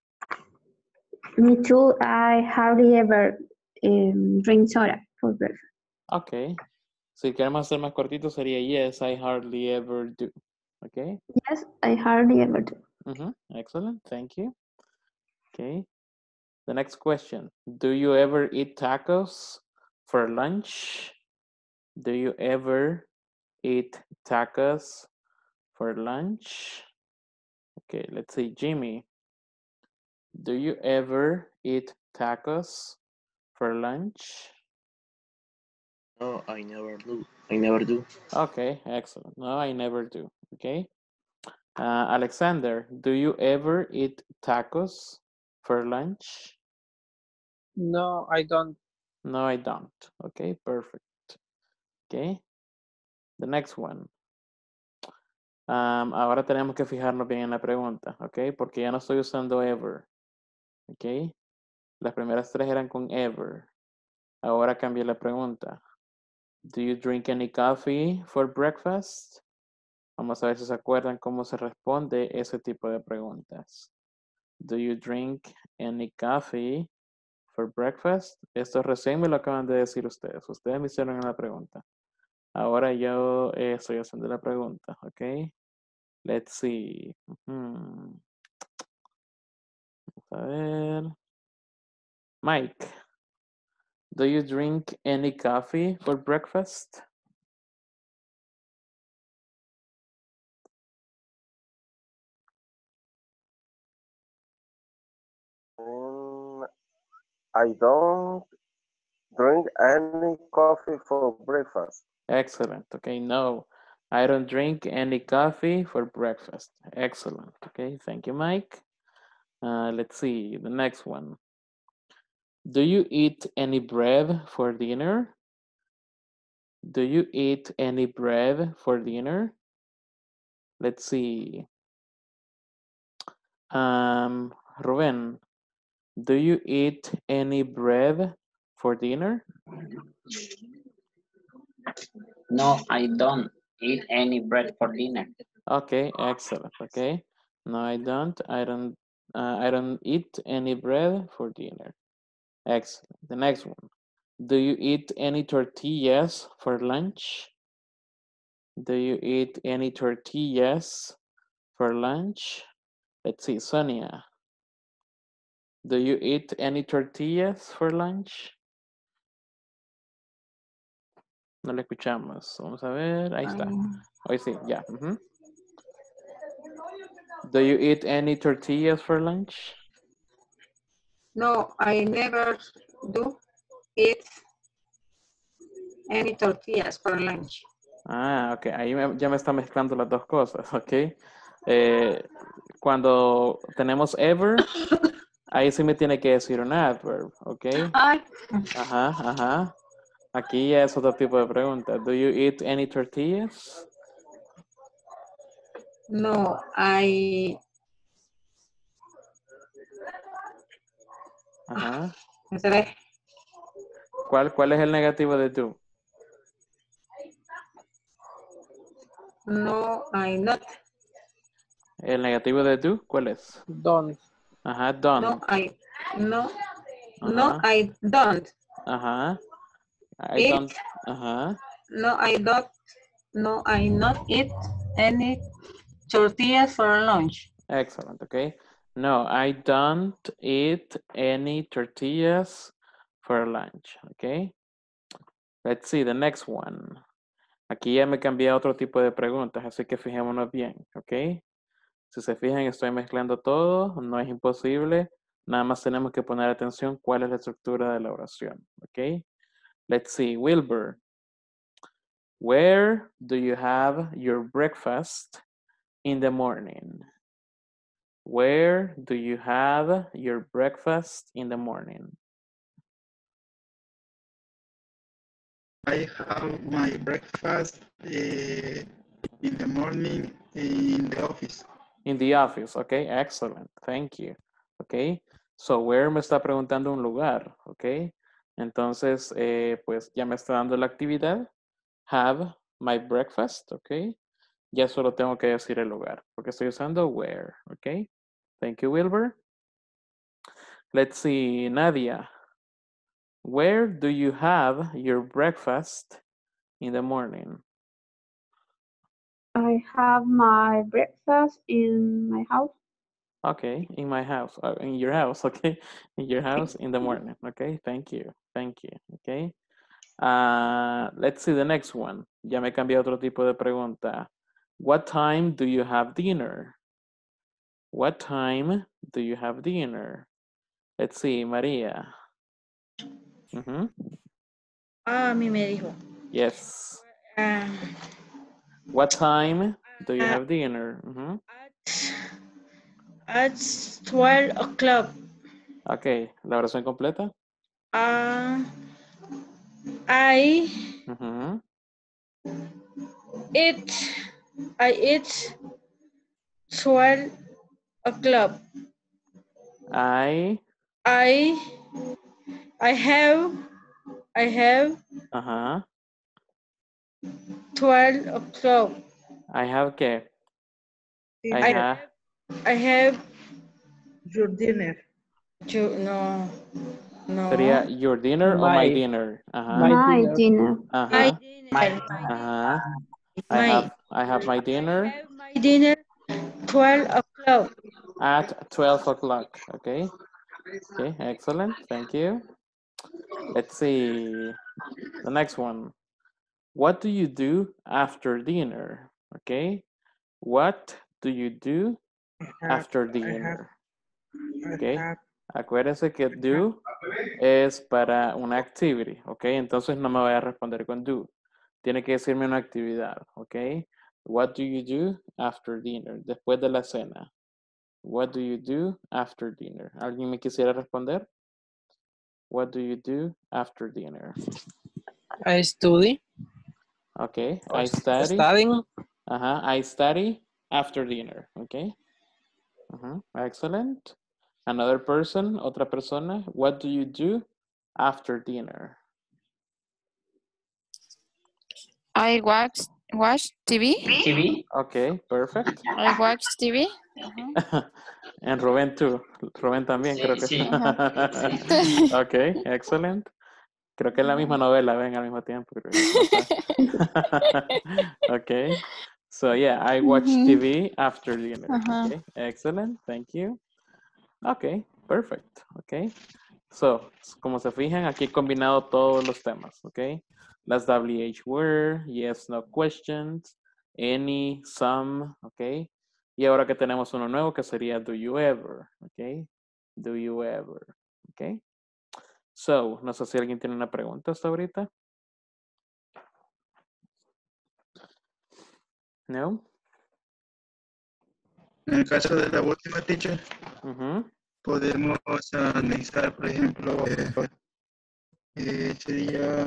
Me too. I hardly ever um, drink soda for breakfast. Okay. Si queremos hacer más cortito sería yes, I hardly ever do. Okay. Yes, I hardly ever do. Mhm, Excellent. Thank you. Okay. The next question. Do you ever eat tacos for lunch? Do you ever eat tacos for lunch? Okay, let's see. Jimmy. Do you ever eat tacos for lunch? No, I never do. I never do. Okay, excellent. No, I never do. Okay. Uh, Alexander, do you ever eat tacos for lunch? No, I don't. No, I don't. Okay, perfect. Okay. The next one. Um, ahora tenemos que fijarnos bien en la pregunta, ¿ok? Porque ya no estoy usando ever. ¿Ok? Las primeras tres eran con ever. Ahora cambié la pregunta. Do you drink any coffee for breakfast? Vamos a ver si se acuerdan cómo se responde ese tipo de preguntas. Do you drink any coffee for breakfast? Esto recién me lo acaban de decir ustedes. Ustedes me hicieron la pregunta. Ahora yo eh, estoy haciendo la pregunta, ¿ok? Let's see. A ver. Mike, do you drink any coffee for breakfast? I don't drink any coffee for breakfast. Excellent. Okay, no, I don't drink any coffee for breakfast. Excellent. Okay, thank you, Mike. Uh, let's see the next one. Do you eat any bread for dinner? Do you eat any bread for dinner? Let's see. Um, Ruben, do you eat any bread for dinner? No, I don't eat any bread for dinner. Okay, excellent. Okay. No, I don't. I don't. Uh, I don't eat any bread for dinner. Excellent. The next one. Do you eat any tortillas for lunch? Do you eat any tortillas for lunch? Let's see, Sonia. Do you eat any tortillas for lunch? No le escuchamos. Vamos a ver. Ahí está. Hoy sí, ya. Do you eat any tortillas for lunch? No, I never do eat any tortillas for lunch. Ah, ok. Ahí me- ya me está mezclando las dos cosas, ok. Eh, cuando tenemos ever, ahí sí me tiene que decir un adverb, ok. Ay, Ajá, ajá. Aquí ya es otro tipo de pregunta. Do you eat any tortillas? no, I Ajá. ¿Cuál, cuál es el negativo de do? no, I not. ¿El negativo de do? ¿Cuál es? Don't. Ajá, done. No, I no, no, Ajá. I don't. Ajá. I Eat. don't. Ajá. No, I don't. No, I not eat any tortillas for lunch. Excellent, okay. No, I don't eat any tortillas for lunch, okay. Let's see the next one. Aquí ya me cambié a otro tipo de preguntas, así que fijémonos bien, ok. Si se fijan, estoy mezclando todo, no es imposible. Nada más tenemos que poner atención cuál es la estructura de la oración, ok. Let's see, Wilbur. Where do you have your breakfast in the morning? Where do you have your breakfast in the morning? I have my breakfast eh, in the morning in the office. In the office, okay, excellent, thank you. Okay, so where me está preguntando un lugar, okay. Entonces, eh, pues ya me está dando la actividad. Have my breakfast, okay. Ya solo tengo que decir el lugar, porque estoy usando where, okay. Thank you, Wilbur. Let's see, Nadia. Where do you have your breakfast in the morning? I have my breakfast in my house. Okay, in my house, uh, in your house, okay, in your house in the morning. Okay, thank you, thank you. Okay, uh, let's see the next one. Ya me cambié otro tipo de pregunta. What time do you have dinner? What time do you have dinner? Let's see, Maria. Mhm, Ah, a mí me dijo. Yes. ah, What time do you have dinner? Mhm, at 12 o'clock. Okay, la oración completa. Ah, I Mhm, eat, I eat 12 o'clock. I I I have, I have Ajá. 12 o'clock. I have que. I I have. I have Your dinner. you no no Sería your dinner o my My- dinner. Uh-huh. Ajá. My dinner. Ajá. Uh-huh. my dinner. Ajá. Uh-huh. I My- have I have my dinner I have My dinner 12 o'clock. at 12 o'clock. Okay. Okay, excellent. Thank you. Let's see. The next one. What do you do after dinner? Okay. What do you do after dinner? Okay. Acuérdense que do es para una activity, ¿ok? Entonces no me voy a responder con do. Tiene que decirme una actividad, ¿ok? What do you do after dinner? Después de la cena. What do you do after dinner? ¿Alguien me quisiera responder? What do you do after dinner? I study. Okay, or I study. Studying. Uh-huh, I study after dinner, okay? Ajá, excellent. Another person, otra persona. What do you do after dinner? I watch watch TV. TV. Okay, perfect. I watch TV. Ajá. And Rubén tú. Rubén también, Sí, creo que sí. Ajá. Okay, excellent. Creo que es la misma novela, ven al mismo tiempo. okay. So yeah, I watch. TV after dinner. Ajá. Okay, excellent. Thank you. Okay, perfect. Okay. So, como se fijan, aquí he combinado todos los temas, okay? Las WH were, yes, no questions, any, some, okay? Y ahora que tenemos uno nuevo que sería do you ever, okay? Do you ever, okay? So, no sé si alguien tiene una pregunta hasta ahorita. No? En el caso de la última teacher, podemos analizar, por ejemplo, eh, sería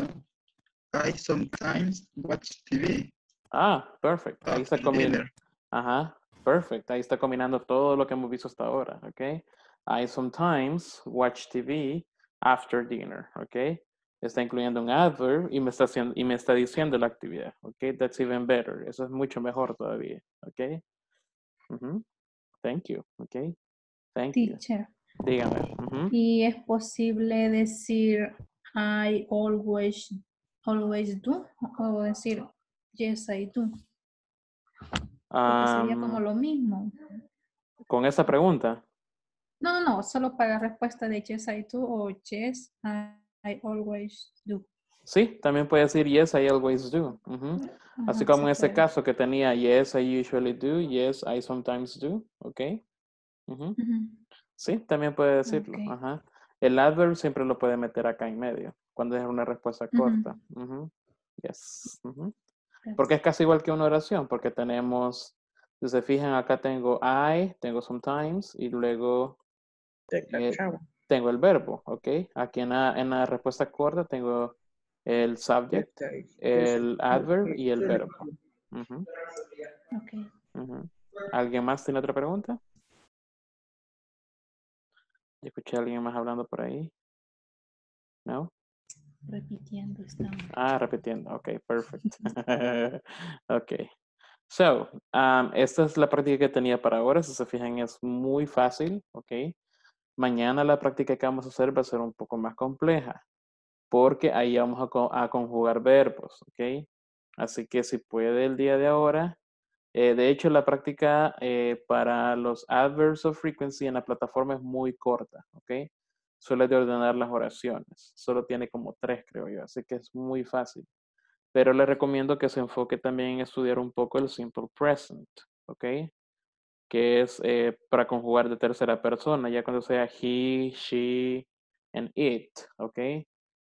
I sometimes watch TV. Ah, perfect. Ahí está combinando. Ajá, perfect. Ahí está combinando todo lo que hemos visto hasta ahora, ¿ok? I sometimes watch TV after dinner, ¿ok? Está incluyendo un adverb y me está, haciendo, y me está diciendo la actividad, ¿ok? That's even better. Eso es mucho mejor todavía, ¿ok? Thank you, ¿ok? Thank you. Teacher. Dígame. ujú. Y es posible decir I always, always do o decir yes I do. Sería como lo mismo. con esa pregunta, No, no, no, solo para la respuesta de yes I do o yes I, always do. sí, también puede decir yes, I always do. ujú. Así como en se este puede. caso que tenía yes, I usually do, yes, I sometimes do, ¿ok? Ujú. Sí, también puede decirlo. Ajá. El adverb siempre lo puede meter acá en medio, cuando es una respuesta corta. Yes. Porque es casi igual que una oración, porque tenemos, si se fijan, acá tengo I, tengo sometimes, y luego eh, tengo el verbo, ¿ok? Aquí en la, en la respuesta corta tengo el subject, el adverb y el verbo. ¿Alguien más tiene otra pregunta? Yo escuché a alguien más hablando por ahí. ¿No? Repitiendo estamos. Ah, repitiendo. Ok, perfect. ok. So, um, esta es la práctica que tenía para ahora. Si se fijan, es muy fácil. Ok. Mañana la práctica que vamos a hacer va a ser un poco más compleja. Porque ahí vamos a, co- a conjugar verbos. Ok. Así que si puede el día de ahora. eh, de hecho, la práctica eh, para los adverbs of frequency en la plataforma es muy corta. Ok. Suele de ordenar las oraciones. Solo tiene como tres, creo yo. Así que es muy fácil. Pero le recomiendo que se enfoque también en estudiar un poco el simple present, ¿ok? Que es eh, para conjugar de tercera persona, ya cuando sea he, she, and it, ¿ok?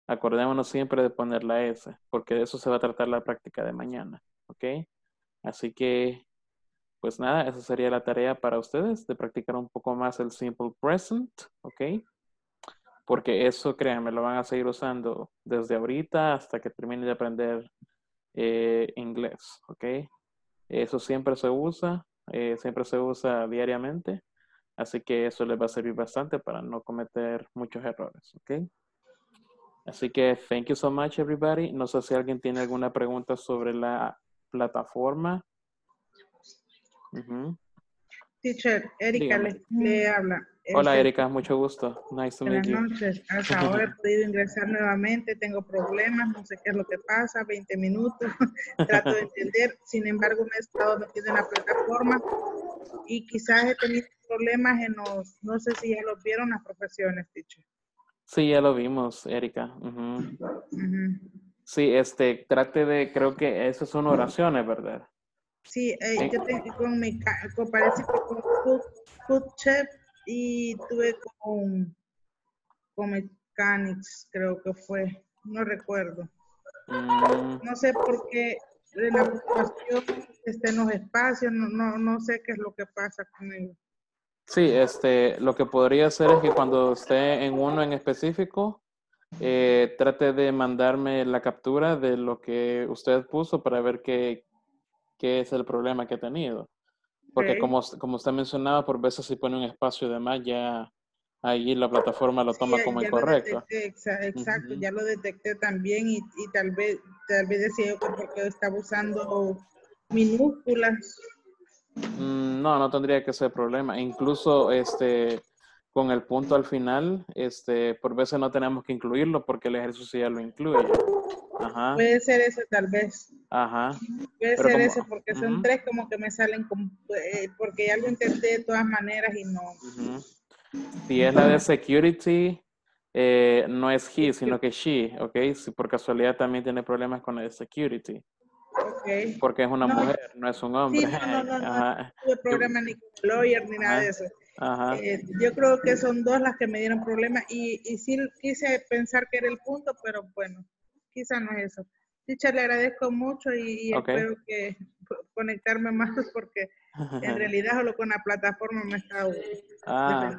Acordémonos siempre de poner la S, porque de eso se va a tratar la práctica de mañana, ¿ok? Así que, pues nada, esa sería la tarea para ustedes, de practicar un poco más el simple present, ¿ok? porque eso, créanme, lo van a seguir usando desde ahorita hasta que terminen de aprender eh, inglés, ¿ok? Eso siempre se usa, eh, siempre se usa diariamente, Así que eso les va a servir bastante para no cometer muchos errores, ¿ok? Así que thank you so much everybody. No sé si alguien tiene alguna pregunta sobre la plataforma. Teacher, Erika le habla. Hola Este, Erika, mucho gusto. Nice to meet Buenas you. noches. Hasta ahora he podido ingresar nuevamente. Tengo problemas, no sé qué es lo que pasa. 20 minutos. Trato de entender. Sin embargo, me he estado metiendo en la plataforma y quizás he tenido problemas en los, no sé si ya los vieron las profesiones, teacher. Sí, ya lo vimos, Erika. Ujú. Ujú. Sí, este, trate de, creo que esas son oraciones, ¿verdad? Sí, eh, Sí. yo tengo con mi, con- parece que con food, food chef y tuve con, con mechanics, creo que fue, no recuerdo. Mm, No sé por qué la puntuación está en los espacios, no, no, no sé qué es lo que pasa conmigo. Sí, este, lo que podría hacer es que cuando esté en uno en específico, eh, trate de mandarme la captura de lo que usted puso para ver qué, qué es el problema que ha tenido. Porque como, como usted mencionaba, por veces si pone un espacio de más, ya ahí la plataforma lo toma como incorrecto. detecté, exacto, ya lo detecté también y, y tal vez tal vez decía yo que porque estaba usando minúsculas. Mm, No, no tendría que ser problema. Incluso este, con el punto al final, este, por veces no tenemos que incluirlo porque el ejercicio ya lo incluye. Ajá, Puede ser eso tal vez. ajá. Puede Pero ser como- eso, porque son tres como que me salen, eh, porque ya lo intenté de todas maneras y no. Si es la de security, eh, no es he, sino que she, ¿ok? Si por casualidad también tiene problemas con la de security, Ok. porque es una No, mujer, no es un hombre. Sí, no, no, no, no, tuve problema ni con lawyer ni nada Ajá. de eso. Ajá. Eh, yo creo que son dos las que me dieron problemas y, y sí quise pensar que era el punto, pero bueno, quizá no es eso. Dicha, le agradezco mucho y, y Ok. espero que conectarme más porque en realidad solo con la plataforma me estado Ah,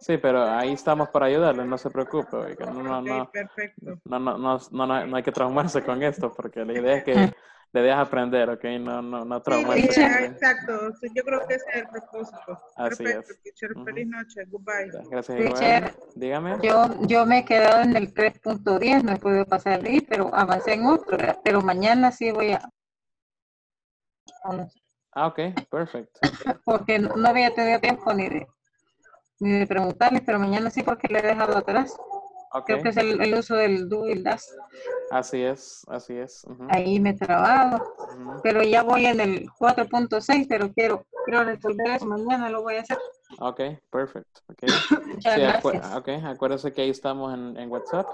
sí, pero ahí estamos para ayudarle, no se preocupe. oiga, No, no, Ok, no, perfecto. no, no, no, no, no- no hay que traumarse con esto, porque la idea es que dejes aprender, ¿ok? No, no, no Sí, ah, con- exacto. Sí, yo creo que ese es el propósito. Así Perfecto, es. teacher. Ujú. Feliz noche. Goodbye. Gracias Teacher, igual. Dígame. Yo, yo me he quedado en el 3.10, no he podido pasar de ahí, pero avancé en otro, pero mañana sí voy a, Ah, ok, perfecto. porque no no había tenido tiempo ni de, ni de preguntarles, pero mañana sí porque le he dejado atrás. Ok, Creo que es el, el uso del do y el das. así es, así es. Ahí me he trabado, pero ya voy en el 4.6, pero quiero, quiero resolver eso, mañana lo voy a hacer. Ok, perfecto. ok. Muchas Sí, acu- ok, acuérdese que ahí estamos en, en WhatsApp.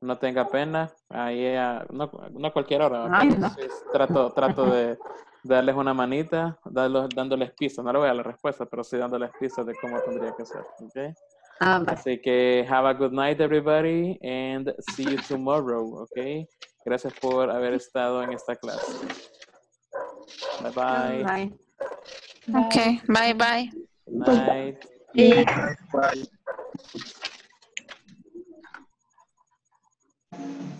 No tenga pena. Ahí, ah, no, no a cualquier hora. ok, Ay, no. sí, trato, trato de darles una manita, darlos- dándoles pistas. No le voy a dar la respuesta, pero sí dándoles pistas de cómo tendría que ser. ok. Amba. Así que have a good night everybody and see you tomorrow, okay? Gracias por haber estado en esta clase. Bye bye. Bye. bye. Okay, bye bye. Night. Bye. bye. bye.